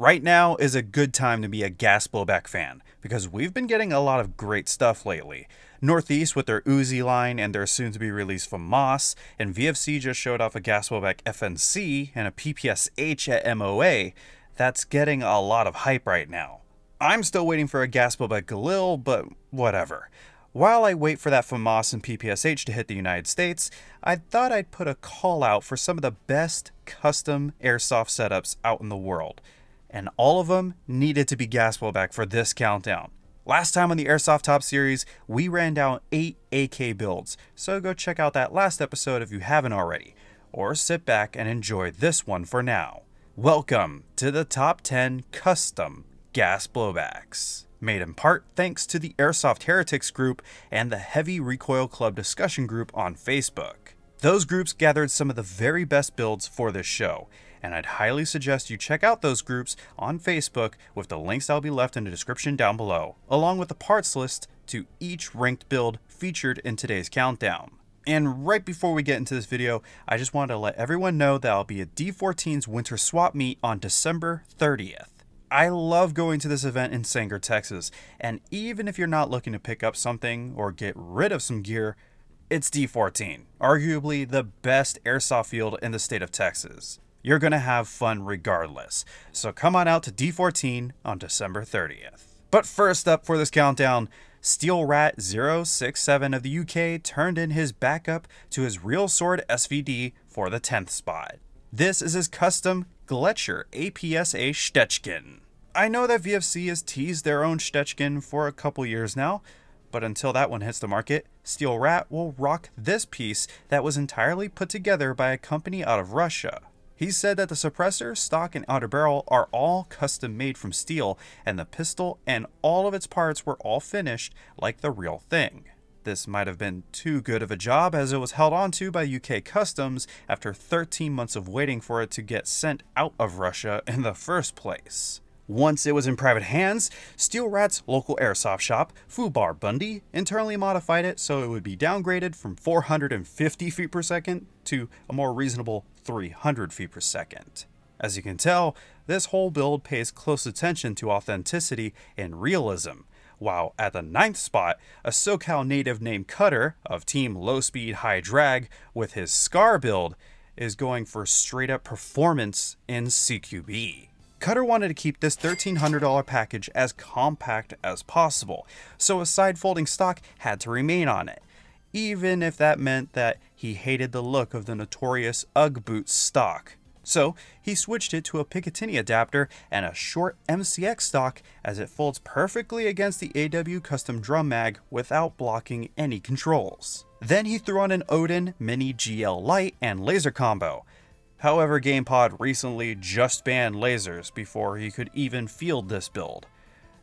Right now is a good time to be a gas blowback fan because we've been getting a lot of great stuff lately. Northeast with their Uzi line and their soon to be released FAMAS, and VFC just showed off a gas blowback FNC and a PPSH at MOA. That's getting a lot of hype right now. I'm still waiting for a gas blowback Galil, but whatever. While I wait for that FAMAS and PPSH to hit the United States, I thought I'd put a call out for some of the best custom airsoft setups out in the world and all of them needed to be gas blowback for this countdown. Last time on the Airsoft Top Series, we ran down 8 AK builds, so go check out that last episode if you haven't already, or sit back and enjoy this one for now. Welcome to the Top 10 Custom Gas Blowbacks, made in part thanks to the Airsoft Heretics group and the Heavy Recoil Club discussion group on Facebook. Those groups gathered some of the very best builds for this show, and I'd highly suggest you check out those groups on Facebook with the links that'll be left in the description down below, along with the parts list to each ranked build featured in today's countdown. And right before we get into this video, I just wanted to let everyone know that I'll be at D14's Winter Swap Meet on December 30th. I love going to this event in Sanger, Texas, and even if you're not looking to pick up something or get rid of some gear, it's D14, arguably the best airsoft field in the state of Texas. You're going to have fun regardless. So come on out to D14 on December 30th. But first up for this countdown, Steel Rat 067 of the UK turned in his backup to his Real Sword SVD for the 10th spot. This is his custom Gletcher APSA Stechkin. I know that VFC has teased their own Stechkin for a couple years now, but until that one hits the market, Steel Rat will rock this piece that was entirely put together by a company out of Russia. He said that the suppressor, stock, and outer barrel are all custom made from steel, and the pistol and all of its parts were all finished like the real thing. This might have been too good of a job as it was held onto by UK Customs after 13 months of waiting for it to get sent out of Russia in the first place. Once it was in private hands, Steel Rat's local airsoft shop, Fubar Bundy, internally modified it so it would be downgraded from 450 feet per second to a more reasonable 300 feet per second. As you can tell, this whole build pays close attention to authenticity and realism, while at the ninth spot, a SoCal native named Cutter of Team Low Speed High Drag with his SCAR build is going for straight up performance in CQB. Cutter wanted to keep this $1,300 package as compact as possible, so a side folding stock had to remain on it, even if that meant that he hated the look of the notorious Ugg boot stock. So he switched it to a Picatinny adapter and a short MCX stock as it folds perfectly against the AW custom drum mag without blocking any controls. Then he threw on an Odin Mini GL Light and laser combo, However, GamePod recently just banned lasers before he could even field this build,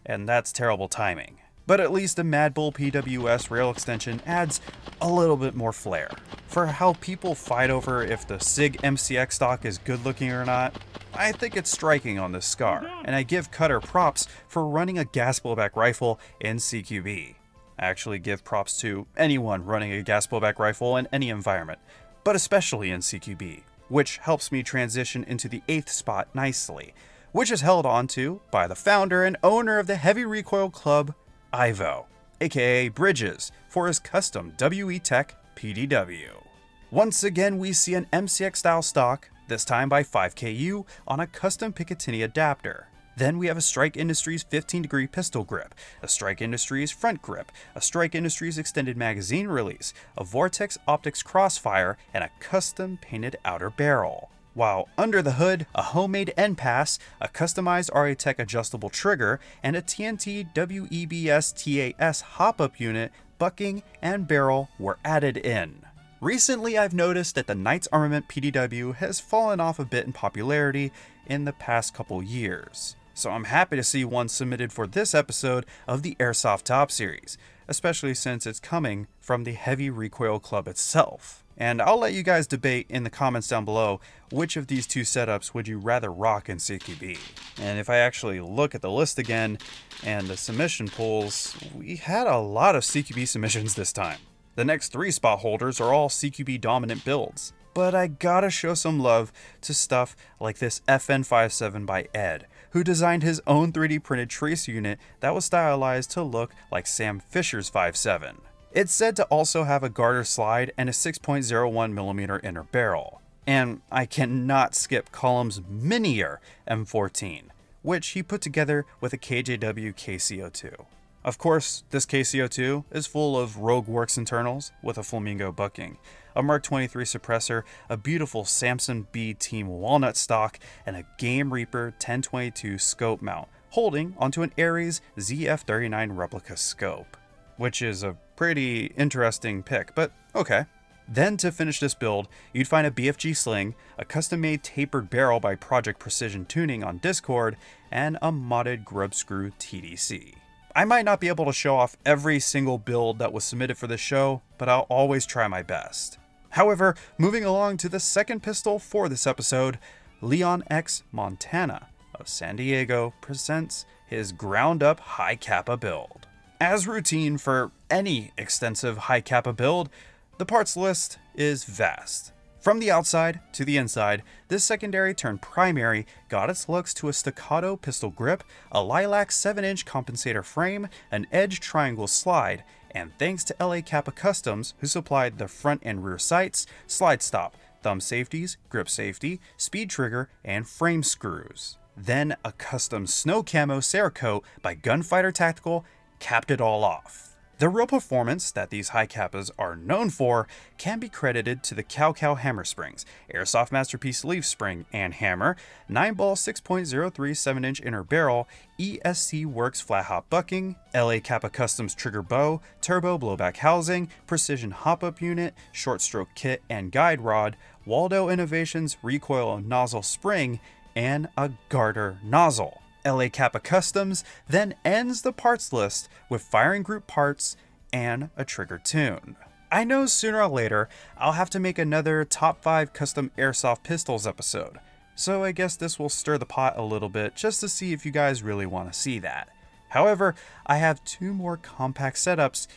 and that's terrible timing. But at least the Mad Bull PWS rail extension adds a little bit more flair. For how people fight over if the SIG MCX stock is good looking or not, I think it's striking on this SCAR, and I give Cutter props for running a gas blowback rifle in CQB. I actually give props to anyone running a gas blowback rifle in any environment, but especially in CQB which helps me transition into the eighth spot nicely, which is held onto by the founder and owner of the Heavy Recoil Club, Ivo, aka Bridges, for his custom WE Tech PDW. Once again, we see an MCX style stock, this time by 5KU, on a custom Picatinny adapter. Then we have a Strike Industries 15 degree pistol grip, a Strike Industries front grip, a Strike Industries extended magazine release, a Vortex Optics crossfire, and a custom painted outer barrel. While under the hood, a homemade NPAS, a customized RA-Tech adjustable trigger, and a TNT WEBS TAS hop-up unit, bucking, and barrel were added in. Recently, I've noticed that the Knights Armament PDW has fallen off a bit in popularity in the past couple years so I'm happy to see one submitted for this episode of the Airsoft Top Series, especially since it's coming from the Heavy Recoil Club itself. And I'll let you guys debate in the comments down below which of these two setups would you rather rock in CQB. And if I actually look at the list again and the submission pools, we had a lot of CQB submissions this time. The next three spot holders are all CQB dominant builds. But I gotta show some love to stuff like this FN57 by Ed, who designed his own 3D printed trace unit that was stylized to look like Sam Fisher's 5.7. It's said to also have a Guarder slide and a 6.01mm inner barrel. And I cannot skip Column's minier M14, which he put together with a KJW KCO2. Of course, this KCO2 is full of Rogue Works internals with a Flamingo bucking, a Mark 23 suppressor, a beautiful Samson B Team walnut stock, and a Game Reaper 1022 scope mount, holding onto an Ares ZF39 replica scope. Which is a pretty interesting pick, but okay. Then to finish this build, you'd find a BFG sling, a custom-made tapered barrel by Project Precision Tuning on Discord, and a modded grub screw TDC. I might not be able to show off every single build that was submitted for this show, but I'll always try my best. However, moving along to the second pistol for this episode, Leon X Montana of San Diego presents his ground up HiCapa build. As routine for any extensive HiCapa build, the parts list is vast. From the outside to the inside, this secondary turned primary got its looks to a staccato pistol grip, a lilac 7-inch compensator frame, an edge triangle slide, and thanks to LA Capa Customs, who supplied the front and rear sights, slide stop, thumb safeties, grip safety, speed trigger, and frame screws. Then a custom snow camo Cerakote by Gunfighter Tactical capped it all off. The real performance that these HiCapas are known for can be credited to the Cow Cow hammer springs, Airsoft Masterpiece leaf spring and hammer, 9 ball 6.03 7-inch inner barrel, ESC Works flat hop bucking, LA Capa Customs trigger bow, turbo blowback housing, precision hop-up unit, short stroke kit and guide rod, Waldo Innovations recoil nozzle spring, and a Guarder nozzle. LA Capa Customs then ends the parts list with firing group parts and a trigger tune. I know sooner or later I'll have to make another top 5 custom airsoft pistols episode, so I guess this will stir the pot a little bit just to see if you guys really want to see that. However, I have two more compact setups,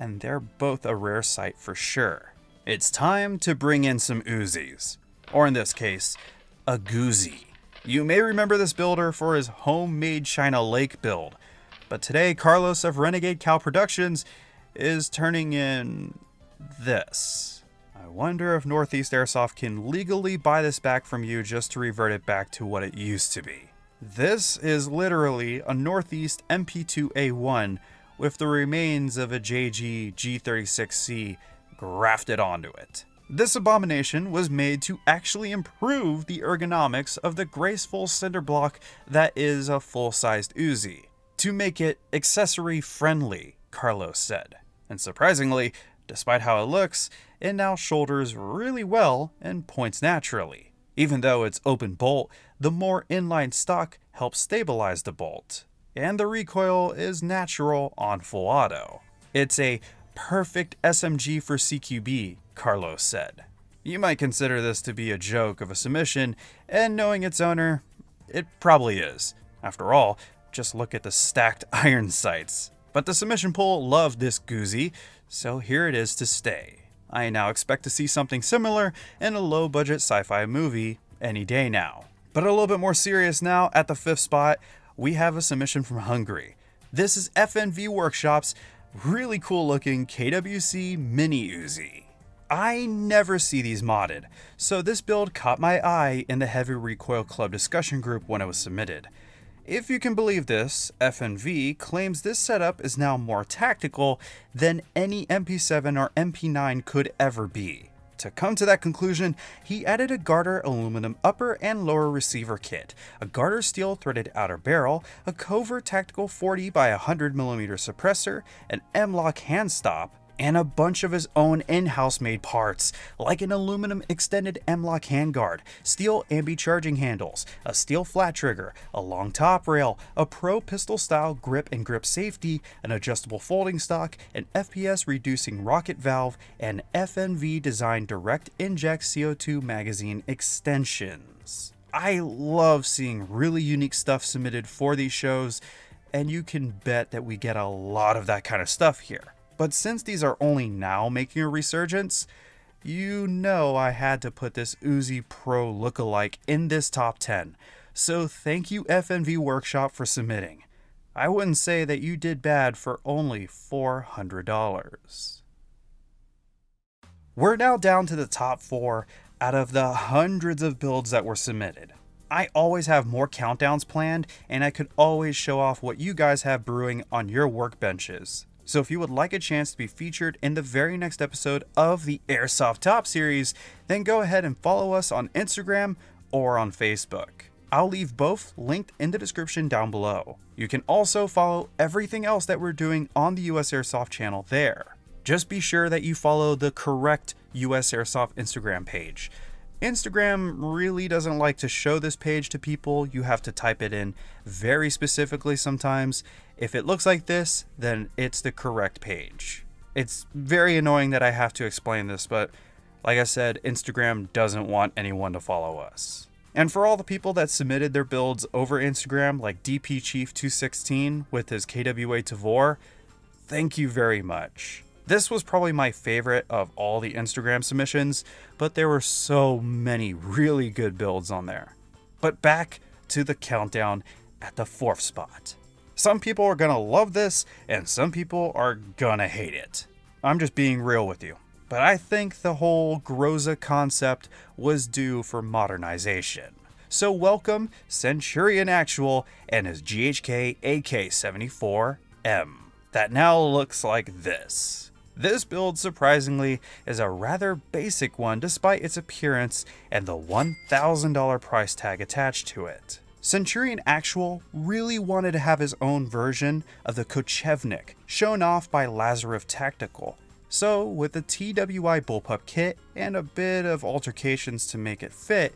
and they're both a rare sight for sure. It's time to bring in some Uzis, or in this case, a GÜZI. You may remember this builder for his homemade China Lake build, but today Carlos of Renegade Cow Productions is turning in this. I wonder if Northeast Airsoft can legally buy this back from you just to revert it back to what it used to be. This is literally a Northeast MP2A1 with the remains of a JG G36C grafted onto it. This abomination was made to actually improve the ergonomics of the graceful cinder block that is a full-sized Uzi, to make it accessory friendly, Carlos said. And surprisingly, despite how it looks, it now shoulders really well and points naturally. Even though it's open bolt, the more inline stock helps stabilize the bolt, and the recoil is natural on full auto. It's a perfect SMG for CQB, Carlos said. You might consider this to be a joke of a submission, and knowing its owner, it probably is. After all, just look at the stacked iron sights. But the submission pool loved this GÜZI, so here it is to stay. I now expect to see something similar in a low budget sci fi movie any day now. But a little bit more serious now, at the fifth spot, we have a submission from Hungary. This is FNV Workshop's really cool looking KWC Mini Uzi. I never see these modded, so this build caught my eye in the Heavy Recoil Club discussion group when it was submitted. If you can believe this, FNV claims this setup is now more tactical than any MP7 or MP9 could ever be. To come to that conclusion, he added a Guarder aluminum upper and lower receiver kit, a Guarder steel threaded outer barrel, a Covert Tactical 40 by 100mm suppressor, an M-LOK hand stop, and a bunch of his own in-house made parts, like an aluminum extended M-LOK handguard, steel ambi charging handles, a steel flat trigger, a long top rail, a pro pistol style grip and grip safety, an adjustable folding stock, an FPS reducing rocket valve, and FNV designed direct inject CO2 magazine extensions. I love seeing really unique stuff submitted for these shows, and you can bet that we get a lot of that kind of stuff here. But since these are only now making a resurgence, you know I had to put this Uzi Pro lookalike in this top 10. So thank you FNV Workshop for submitting. I wouldn't say that you did bad for only $400. We're now down to the top four out of the hundreds of builds that were submitted. I always have more countdowns planned, and I could always show off what you guys have brewing on your workbenches. So if you would like a chance to be featured in the very next episode of the Airsoft Top series, then go ahead and follow us on Instagram or on Facebook. I'll leave both linked in the description down below. You can also follow everything else that we're doing on the US Airsoft channel there. Just be sure that you follow the correct US Airsoft Instagram page. Instagram really doesn't like to show this page to people. You have to type it in very specifically sometimes. If it looks like this, then it's the correct page. It's very annoying that I have to explain this, but like I said, Instagram doesn't want anyone to follow us. And for all the people that submitted their builds over Instagram, like DP Chief 216 with his KWA Tavor, thank you very much. This was probably my favorite of all the Instagram submissions, but there were so many really good builds on there. But back to the countdown at the fourth spot. Some people are gonna love this, and some people are gonna hate it. I'm just being real with you but I think the whole Groza concept was due for modernization. So welcome Centurion Actual and his GHK AK-74M. That now looks like this. This build, surprisingly, is a rather basic one despite its appearance and the $1,000 price tag attached to it. Centurion Actual really wanted to have his own version of the Kochevnik, shown off by Lazarev Tactical, so, with the TWI bullpup kit and a bit of altercations to make it fit,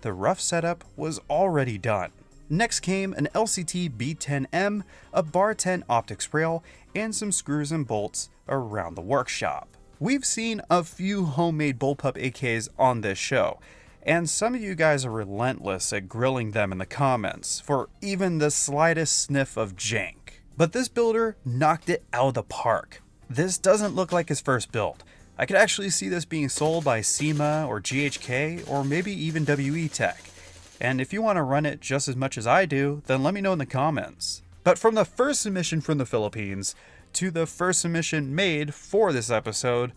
the rough setup was already done. Next came an LCT B10M, a bar 10 optics rail, and some screws and bolts around the workshop. We've seen a few homemade bullpup AKs on this show, and some of you guys are relentless at grilling them in the comments for even the slightest sniff of jank. But this builder knocked it out of the park. This doesn't look like his first build. I could actually see this being sold by CYMA or GHK or maybe even WE Tech. And if you want to run it just as much as I do, then let me know in the comments. But from the first submission from the Philippines to the first submission made for this episode,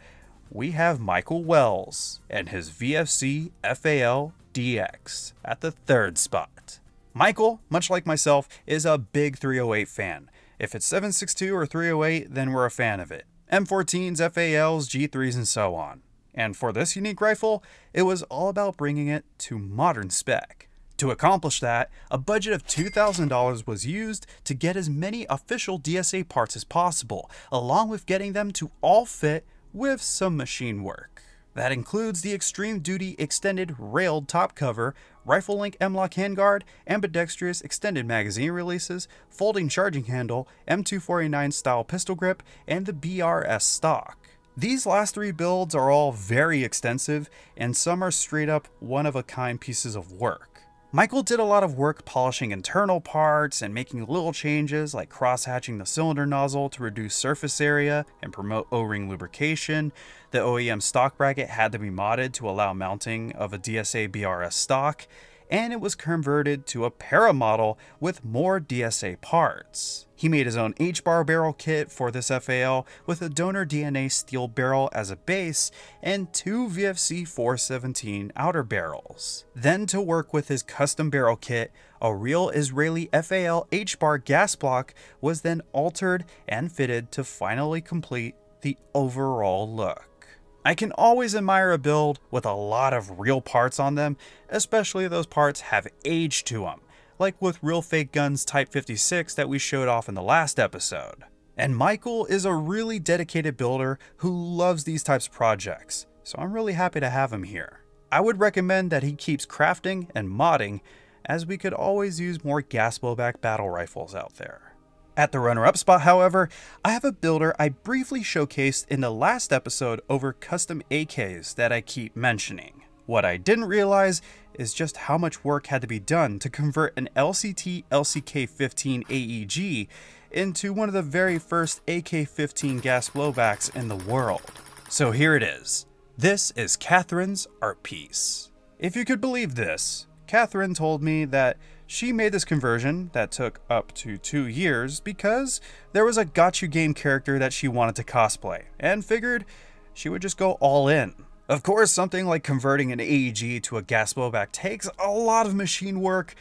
we have Michael Wells and his VFC FAL DX at the third spot. Michael, much like myself, is a big 308 fan if it's 762 or 308, then we're a fan of it. M14s, FALs, G3s, and so on. And for this unique rifle, it was all about bringing it to modern spec. To accomplish that, a budget of $2,000 was used to get as many official DSA parts as possible, along with getting them to all fit with some machine work. That includes the Extreme Duty Extended Railed top cover, Rifle Link M-LOK handguard, ambidextrous extended magazine releases, folding charging handle, M249 style pistol grip, and the BRS stock. These last three builds are all very extensive, and some are straight up one-of-a-kind pieces of work. Michael did a lot of work polishing internal parts and making little changes like cross-hatching the cylinder nozzle to reduce surface area and promote O-ring lubrication. The OEM stock bracket had to be modded to allow mounting of a DSA BRS stock, and it was converted to a para model with more DSA parts. He made his own H-bar barrel kit for this FAL with a donor DNA steel barrel as a base and two VFC 417 outer barrels. Then to work with his custom barrel kit, a real Israeli FAL H-bar gas block was then altered and fitted to finally complete the overall look. I can always admire a build with a lot of real parts on them, especially those parts have age to them, like with Real Fake Guns Type 56 that we showed off in the last episode. And Michael is a really dedicated builder who loves these types of projects, so I'm really happy to have him here. I would recommend that he keeps crafting and modding, as we could always use more gas blowback battle rifles out there. At the runner-up spot, however, I have a builder I briefly showcased in the last episode over custom AKs that I keep mentioning. What I didn't realize is just how much work had to be done to convert an LCT LCK-15 AEG into one of the very first AK-15 gas blowbacks in the world. So here it is. This is Catherine's art piece. If you could believe this, Catherine told me that She made this conversion that took up to two years because there was a Got game character that she wanted to cosplay, and figured she would just go all in. Of course, something like converting an AEG to a gas blowback takes a lot of machine work,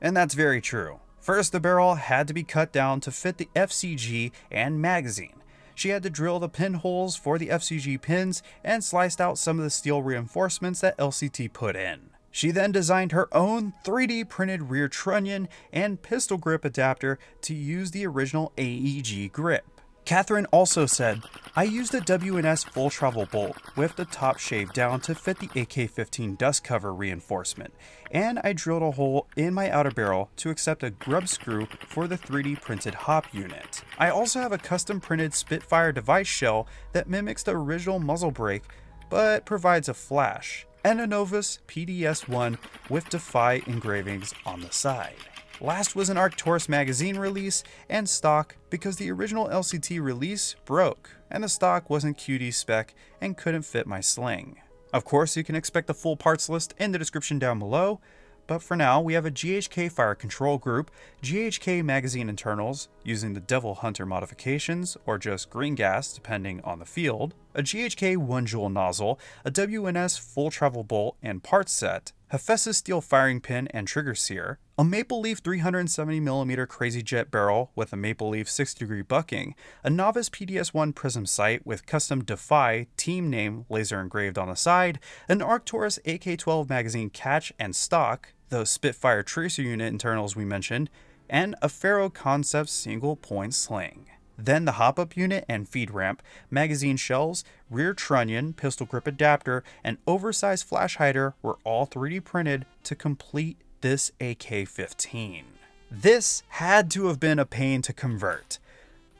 and that's very true. First, the barrel had to be cut down to fit the FCG and magazine. She had to drill the pinholes for the FCG pins and sliced out some of the steel reinforcements that LCT put in. She then designed her own 3D printed rear trunnion and pistol grip adapter to use the original AEG grip. Catherine also said, I used a WNS full travel bolt with the top shaved down to fit the AK-15 dust cover reinforcement, and I drilled a hole in my outer barrel to accept a grub screw for the 3D printed hop unit. I also have a custom printed Spitfire device shell that mimics the original muzzle brake, but provides a flash and a Novus PDS-1 with Defy engravings on the side. Last was an Arcturus magazine release and stock because the original LCT release broke and the stock wasn't QD spec and couldn't fit my sling. Of course, you can expect the full parts list in the description down below, but for now, we have a GHK fire control group, GHK magazine internals using the Devil Hunter modifications, or just green gas depending on the field, a GHK 1 joule nozzle, a WNS full travel bolt and parts set, Hephaestus steel firing pin and trigger sear, a Maple Leaf 370mm Crazy Jet barrel with a Maple Leaf 6 degree bucking, a Novus PDS-1 prism sight with custom Defy team name laser engraved on the side, an Arcturus AK-12 magazine catch and stock, those Spitfire tracer unit internals we mentioned, and a Ferro Concepts single point sling. Then the hop up unit and feed ramp, magazine shells, rear trunnion, pistol grip adapter, and oversized flash hider were all 3D printed to complete this AK 15. This had to have been a pain to convert,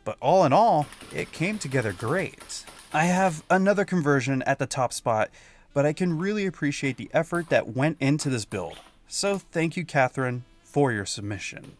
but all in all, it came together great. I have another conversion at the top spot, but I can really appreciate the effort that went into this build. So thank you, Catherine, for your submission.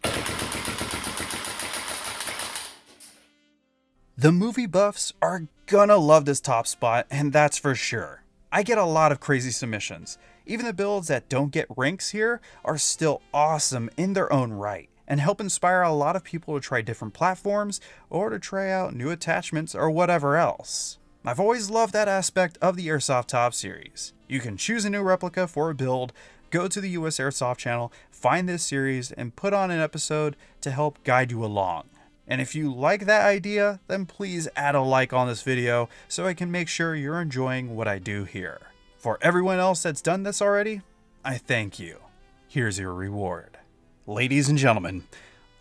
The movie buffs are gonna love this top spot, and that's for sure. I get a lot of crazy submissions. Even the builds that don't get ranks here are still awesome in their own right and help inspire a lot of people to try different platforms or to try out new attachments or whatever else. I've always loved that aspect of the Airsoft Top series. You can choose a new replica for a build, go to the US Airsoft channel, find this series, and put on an episode to help guide you along. And if you like that idea, then please add a like on this video so I can make sure you're enjoying what I do here. For everyone else that's done this already, I thank you. Here's your reward. Ladies and gentlemen,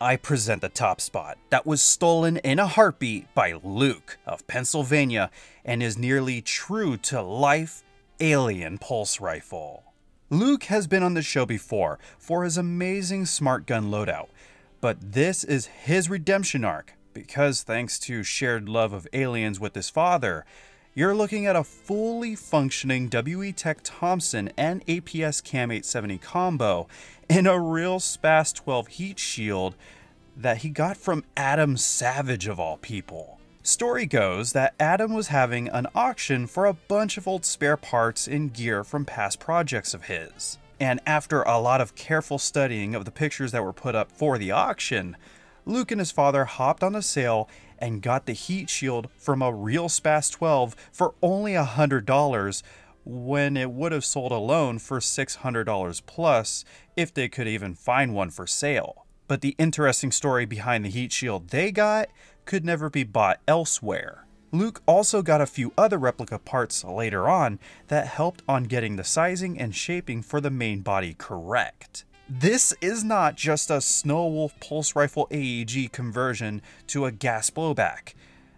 I present the top spot that was stolen in a heartbeat by Luke of Pennsylvania and is nearly true to life alien pulse rifle. Luke has been on the show before for his amazing smart gun loadout, but this is his redemption arc because thanks to shared love of aliens with his father, you're looking at a fully functioning WE Tech Thompson and APS Cam 870 combo in a real SPAS 12 heat shield that he got from Adam Savage of all people. Story goes that Adam was having an auction for a bunch of old spare parts and gear from past projects of his. And after a lot of careful studying of the pictures that were put up for the auction, Luke and his father hopped on a sale and got the heat shield from a real SPAS 12 for only $100 when it would have sold alone for $600 plus if they could even find one for sale. But the interesting story behind the heat shield they got could never be bought elsewhere. Luke also got a few other replica parts later on that helped on getting the sizing and shaping for the main body correct. This is not just a Snow Wolf Pulse Rifle AEG conversion to a gas blowback.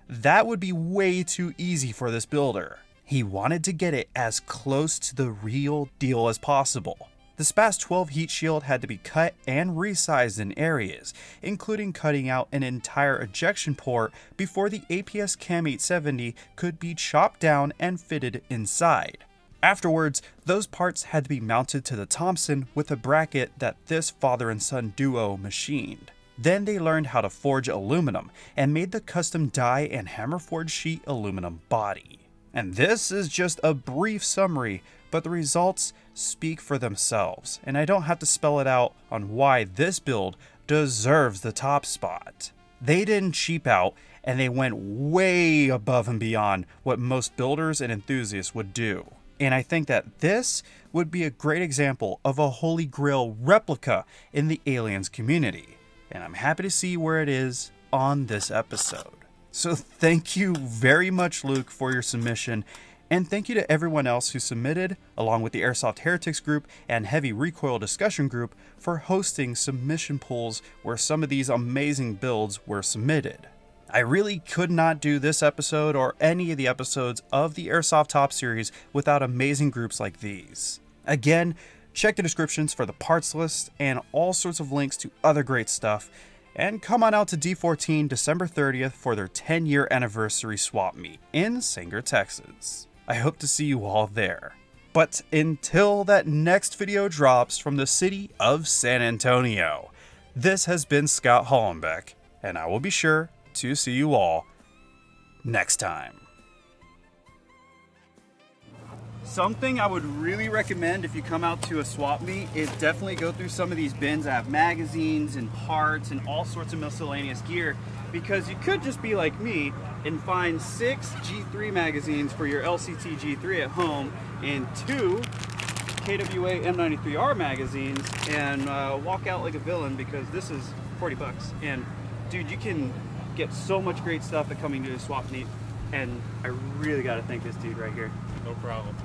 That would be way too easy for this builder. He wanted to get it as close to the real deal as possible. The SPAS 12 heat shield had to be cut and resized in areas, including cutting out an entire ejection port before the APS CAM 870 could be chopped down and fitted inside. Afterwards, those parts had to be mounted to the Thompson with a bracket that this father and son duo machined. Then they learned how to forge aluminum and made the custom die and hammer forged sheet aluminum body. And this is just a brief summary but the results speak for themselves, and I don't have to spell it out on why this build deserves the top spot. They didn't cheap out, and they went way above and beyond what most builders and enthusiasts would do. And I think that this would be a great example of a Holy Grail replica in the Aliens community. And I'm happy to see where it is on this episode. So thank you very much, Luke, for your submission. And thank you to everyone else who submitted, along with the Airsoft Heretics group and Heavy Recoil discussion group, for hosting submission polls where some of these amazing builds were submitted. I really could not do this episode or any of the episodes of the Airsoft Top series without amazing groups like these. Again, check the descriptions for the parts list and all sorts of links to other great stuff. And come on out to D14 December 30th for their 10 year anniversary swap meet in Sanger, Texas. I hope to see you all there. But until that next video drops from the city of San Antonio, this has been Scott Hallenbeck, and I will be sure to see you all next time. Something I would really recommend if you come out to a swap meet is definitely go through some of these bins that have magazines and parts and all sorts of miscellaneous gear because you could just be like me and find six G3 magazines for your LCT G3 at home and two KWA M93R magazines and uh, walk out like a villain because this is 40 bucks. And dude, you can get so much great stuff at coming to swap meet and I really got to thank this dude right here. No problem.